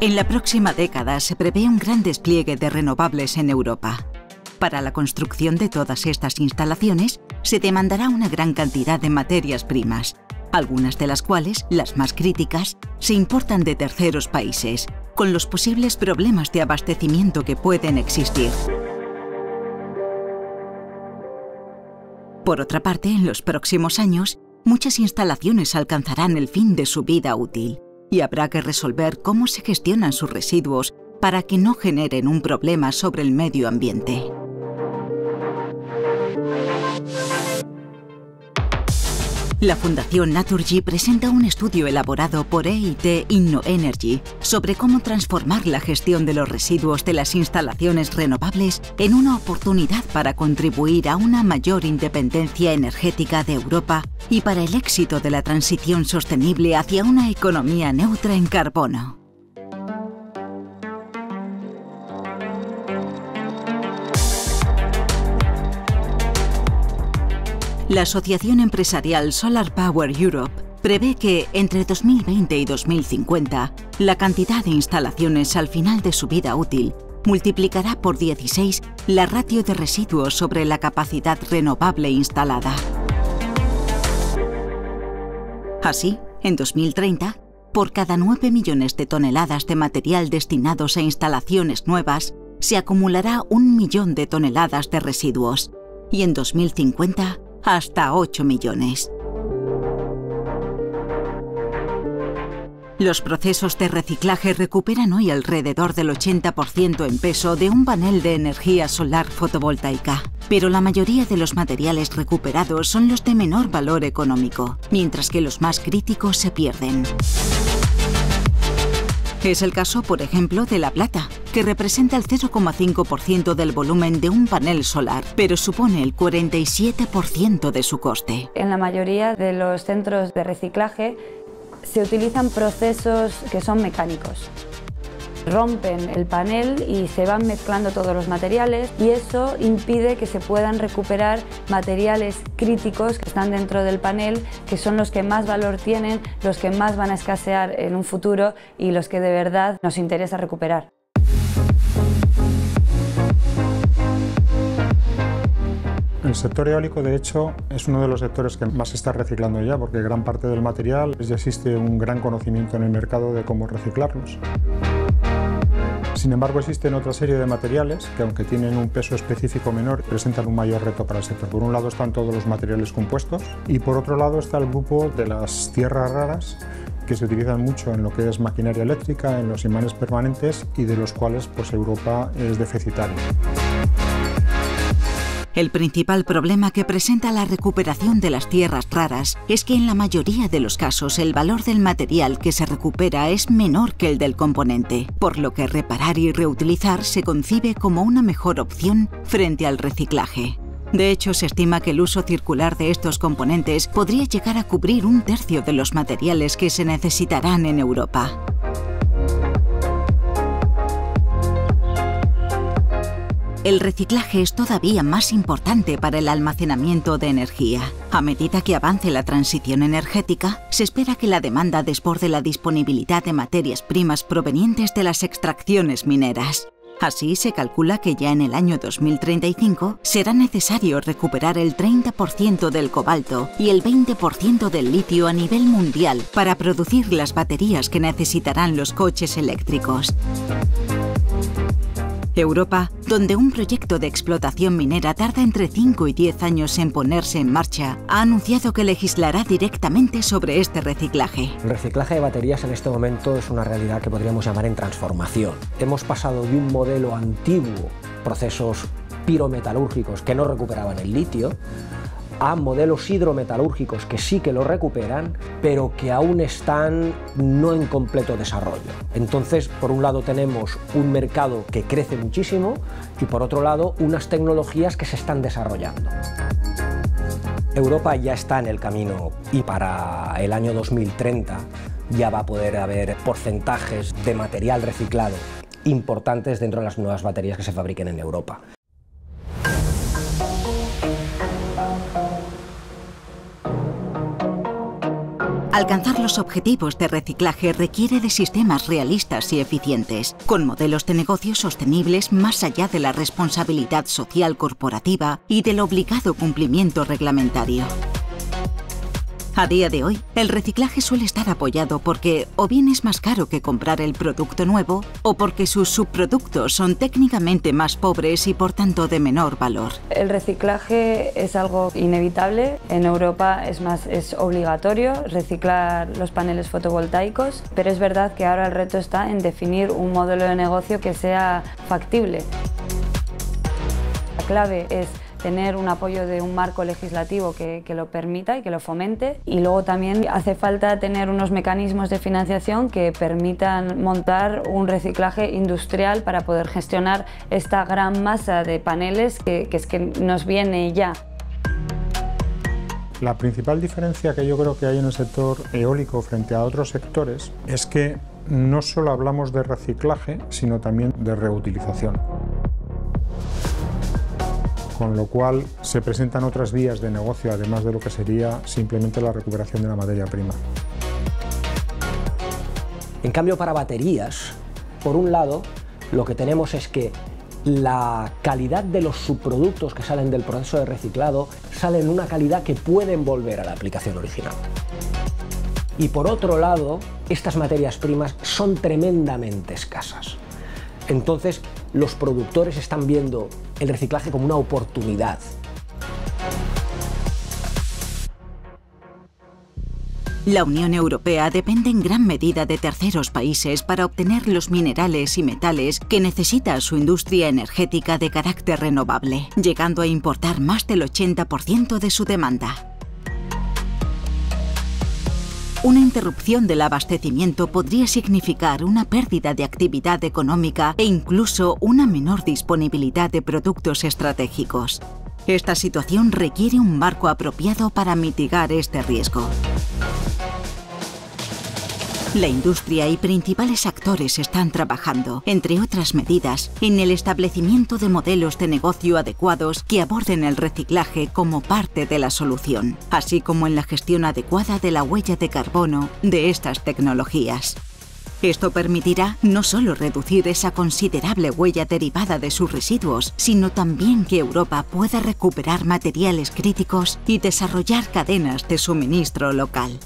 En la próxima década se prevé un gran despliegue de renovables en Europa. Para la construcción de todas estas instalaciones se demandará una gran cantidad de materias primas, algunas de las cuales, las más críticas, se importan de terceros países, con los posibles problemas de abastecimiento que pueden existir. Por otra parte, en los próximos años, muchas instalaciones alcanzarán el fin de su vida útil y habrá que resolver cómo se gestionan sus residuos para que no generen un problema sobre el medio ambiente. La Fundación Naturgy presenta un estudio elaborado por EIT InnoEnergy sobre cómo transformar la gestión de los residuos de las instalaciones renovables en una oportunidad para contribuir a una mayor independencia energética de Europa y para el éxito de la transición sostenible hacia una economía neutra en carbono. La Asociación Empresarial Solar Power Europe prevé que entre 2020 y 2050 la cantidad de instalaciones al final de su vida útil multiplicará por 16 la ratio de residuos sobre la capacidad renovable instalada. Así, en 2030, por cada 9 millones de toneladas de material destinados a instalaciones nuevas, se acumulará un millón de toneladas de residuos. Y en 2050, hasta 8 millones. Los procesos de reciclaje recuperan hoy alrededor del 80% en peso de un panel de energía solar fotovoltaica, pero la mayoría de los materiales recuperados son los de menor valor económico, mientras que los más críticos se pierden. Es el caso, por ejemplo, de la plata, que representa el 0,5% del volumen de un panel solar, pero supone el 47% de su coste. En la mayoría de los centros de reciclaje se utilizan procesos que son mecánicos rompen el panel y se van mezclando todos los materiales y eso impide que se puedan recuperar materiales críticos que están dentro del panel, que son los que más valor tienen, los que más van a escasear en un futuro y los que de verdad nos interesa recuperar. El sector eólico, de hecho, es uno de los sectores que más se está reciclando ya, porque gran parte del material ya existe un gran conocimiento en el mercado de cómo reciclarlos. Sin embargo, existen otra serie de materiales que, aunque tienen un peso específico menor, presentan un mayor reto para el sector. Por un lado están todos los materiales compuestos y por otro lado está el grupo de las tierras raras que se utilizan mucho en lo que es maquinaria eléctrica, en los imanes permanentes y de los cuales pues, Europa es deficitaria. El principal problema que presenta la recuperación de las tierras raras es que en la mayoría de los casos el valor del material que se recupera es menor que el del componente, por lo que reparar y reutilizar se concibe como una mejor opción frente al reciclaje. De hecho, se estima que el uso circular de estos componentes podría llegar a cubrir un tercio de los materiales que se necesitarán en Europa. El reciclaje es todavía más importante para el almacenamiento de energía. A medida que avance la transición energética, se espera que la demanda desborde la disponibilidad de materias primas provenientes de las extracciones mineras. Así se calcula que ya en el año 2035 será necesario recuperar el 30% del cobalto y el 20% del litio a nivel mundial para producir las baterías que necesitarán los coches eléctricos. Europa, donde un proyecto de explotación minera tarda entre 5 y 10 años en ponerse en marcha, ha anunciado que legislará directamente sobre este reciclaje. El reciclaje de baterías en este momento es una realidad que podríamos llamar en transformación. Hemos pasado de un modelo antiguo, procesos pirometalúrgicos que no recuperaban el litio, a modelos hidrometalúrgicos que sí que lo recuperan, pero que aún están no en completo desarrollo. Entonces, por un lado tenemos un mercado que crece muchísimo y por otro lado unas tecnologías que se están desarrollando. Europa ya está en el camino y para el año 2030 ya va a poder haber porcentajes de material reciclado importantes dentro de las nuevas baterías que se fabriquen en Europa. Alcanzar los objetivos de reciclaje requiere de sistemas realistas y eficientes, con modelos de negocio sostenibles más allá de la responsabilidad social corporativa y del obligado cumplimiento reglamentario. A día de hoy, el reciclaje suele estar apoyado porque o bien es más caro que comprar el producto nuevo o porque sus subproductos son técnicamente más pobres y por tanto de menor valor. El reciclaje es algo inevitable. En Europa es más es obligatorio reciclar los paneles fotovoltaicos, pero es verdad que ahora el reto está en definir un modelo de negocio que sea factible. La clave es tener un apoyo de un marco legislativo que, lo permita y que lo fomente. Y luego también hace falta tener unos mecanismos de financiación que permitan montar un reciclaje industrial para poder gestionar esta gran masa de paneles que, que que nos viene ya. La principal diferencia que yo creo que hay en el sector eólico frente a otros sectores es que no solo hablamos de reciclaje, sino también de reutilización con lo cual se presentan otras vías de negocio además de lo que sería simplemente la recuperación de la materia prima. En cambio, para baterías, por un lado, lo que tenemos es que la calidad de los subproductos que salen del proceso de reciclado salen en una calidad que pueden volver a la aplicación original. Y por otro lado, estas materias primas son tremendamente escasas. Entonces, los productores están viendo el reciclaje como una oportunidad. La Unión Europea depende en gran medida de terceros países para obtener los minerales y metales que necesita su industria energética de carácter renovable, llegando a importar más del 80% de su demanda. Una interrupción del abastecimiento podría significar una pérdida de actividad económica e incluso una menor disponibilidad de productos estratégicos. Esta situación requiere un marco apropiado para mitigar este riesgo. La industria y principales actores están trabajando, entre otras medidas, en el establecimiento de modelos de negocio adecuados que aborden el reciclaje como parte de la solución, así como en la gestión adecuada de la huella de carbono de estas tecnologías. Esto permitirá no solo reducir esa considerable huella derivada de sus residuos, sino también que Europa pueda recuperar materiales críticos y desarrollar cadenas de suministro local.